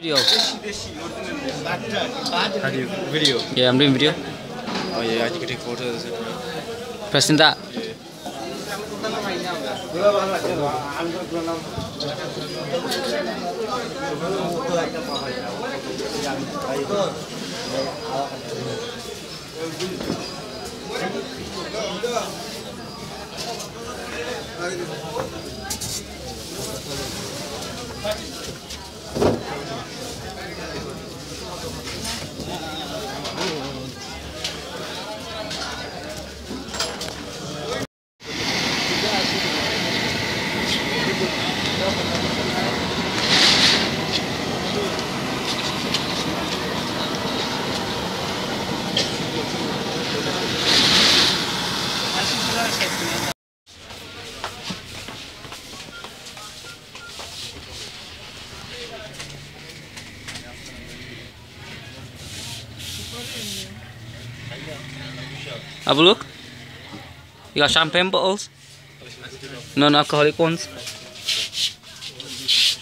Video. How do you video? Yeah, I'm doing video. Oh yeah, you can take photos. Pressing that. Have a look. You got champagne bottles? Non-alcoholic ones.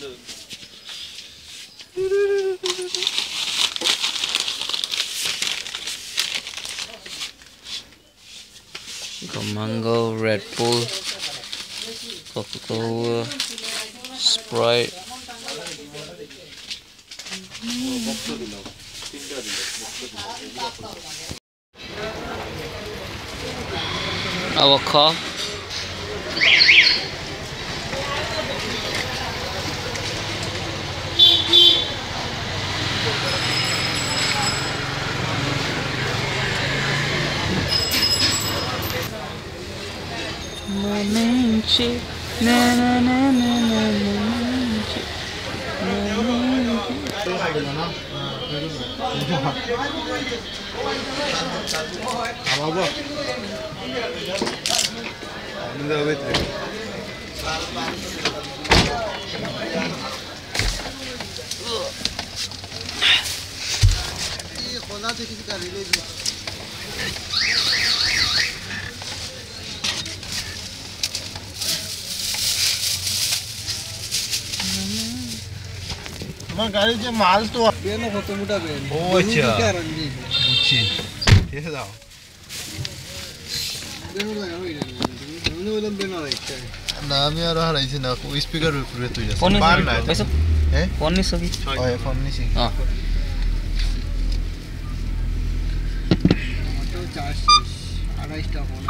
the... Mango, Red Bull, Coca-Cola, Sprite. Our car. Momenci, na na na na na momenci, momenci. ગાડી છે માલ તો બેનો ખોટો મોટા બેન ઓ અચ્છા ઓછી તે દાવ ના મેં યાર હરાઈ છે ના સ્પીકર ઉપર તું જશે ફોન બાર ના પૈસા હે ફોન ની સગી ઓય ફોન ની સગી હા ઓટો ચાર્જ 28 ટા ફોન